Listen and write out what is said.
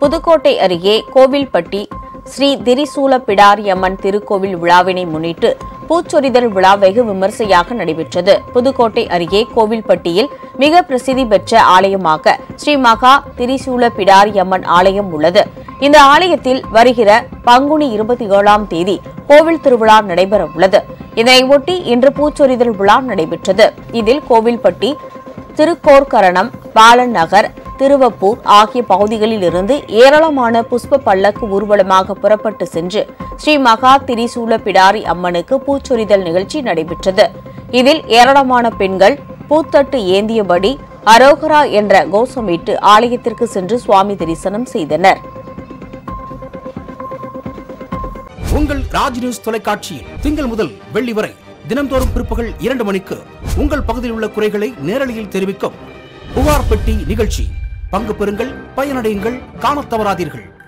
புதுக்கோட்டை அருகே கோவில்பட்டி ஸ்ரீ திரிசூல பிடாரியம்மன் திருக்கோவில் விழாவினை முன்னிட்டு பூச்சொரிதல் விழா வெகு விமர்சையாக நடைபெற்றது. புதுக்கோட்டை அருகே கோவில்பட்டியில் மிக பிரசித்தி பெற்ற ஆலயமாக ஸ்ரீ மகா திரிசூல பிடாரியம்மன் ஆலயம் உள்ளது. இந்த ஆலயத்தில் வருகிற பங்குனி இருபத்தி ஏழாம் தேதி கோவில் திருவிழா நடைபெற உள்ளது. இதனையொட்டி இன்று பூச்சொரிதல் விழா நடைபெற்றது. இதில் கோவில்பட்டி திருக்கோர்கரணம் பாலன் நகர் திருவப்பூர் ஆகிய பகுதிகளில் இருந்து ஏராளமான புஷ்ப பல்லக்கு ஊர்வலமாக புறப்பட்டு சென்று ஸ்ரீ மகா திரிசூல பிடாரி அம்மனுக்கு பூச்சொரிதல் நிகழ்ச்சி நடைபெற்றது. இதில் ஏராளமான பெண்கள் பூத்தட்டு ஏந்தியபடி அரோகரா என்ற கோஷமிட்டு ஆலயத்திற்கு சென்று சுவாமி தரிசனம் செய்தனர். உங்கள் ராஜ் நியூஸ் தொலைக்காட்சியில் திங்கள் முதல் வெள்ளி வரை தினம்தோறும் பிற்பகல் இரண்டு மணிக்கு உங்கள் பகுதியில் உள்ள குறைகளை நேரலையில் தெரிவிக்கும் புகார் பெட்டி நிகழ்ச்சி. பங்கு பெறுங்கள் பயனடையுங்கள் காணத் தவறாதீர்கள்.